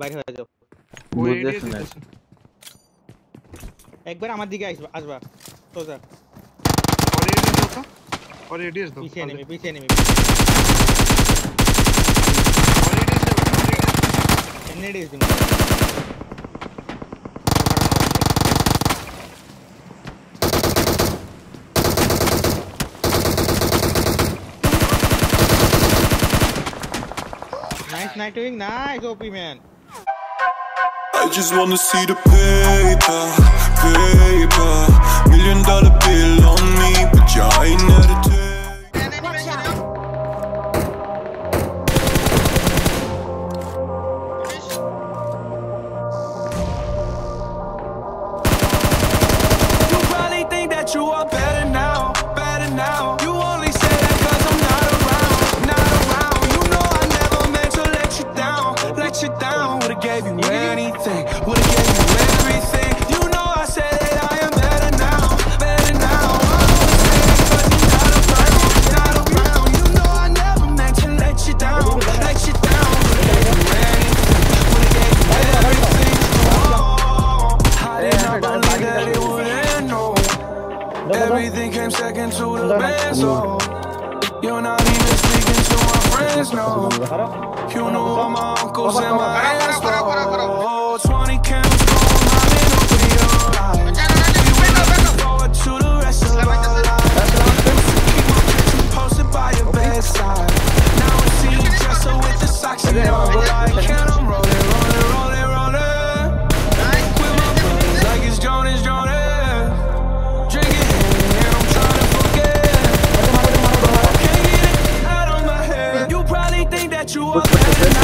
বাইরে হয়ে যাও বুঝতেছ না একবার আমার দিকে আসবা আসবা সোজা আর এডিএস দাও তো আর এডিএস দাও পিছে নেমে পিছে নেমে আর এডিএস দাও এডিএস দিন Nice night doing nice OP man. I just wanna see the paper, paper. Million dollar bill on me, but you ain't there to take. Watch out! You probably think that you are better now, better now. You anything, would've gave you everything. You know I said that I am better now, better now. I only say that cause you're not around, not around. You know I never meant to let you down, let you down. Would've gave you anything, would've gave you everything. Oh, I did not believe that it would end, no. Everything came second to the band, so oh. you're not friends, no. You know all my uncles and my aunts. Think that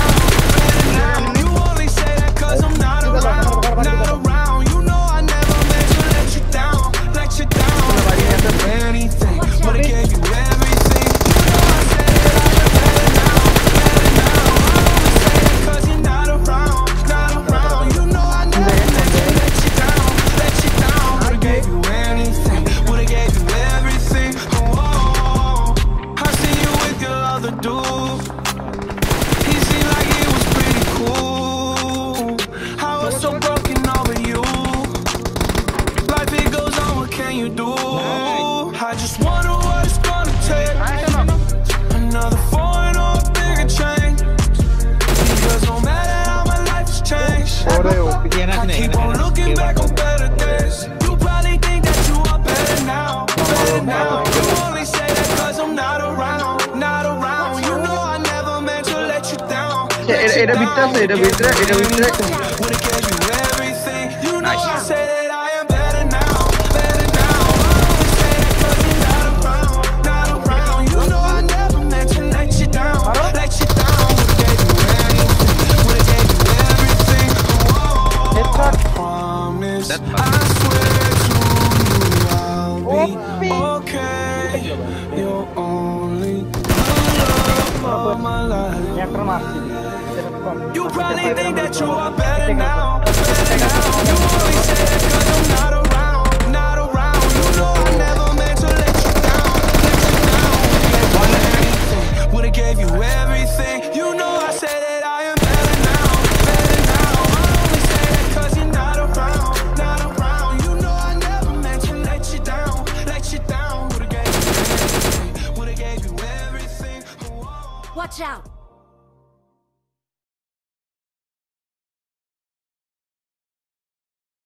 looking back on better days. You probably think that you are better now, better now. You only say that cause I'm not around, not around. You know I never meant to let you down. let you এটা down. Promise, I swear to you I'll be okay. You're only the love of my life. You probably think that you are better now, better now. You only say Watch out!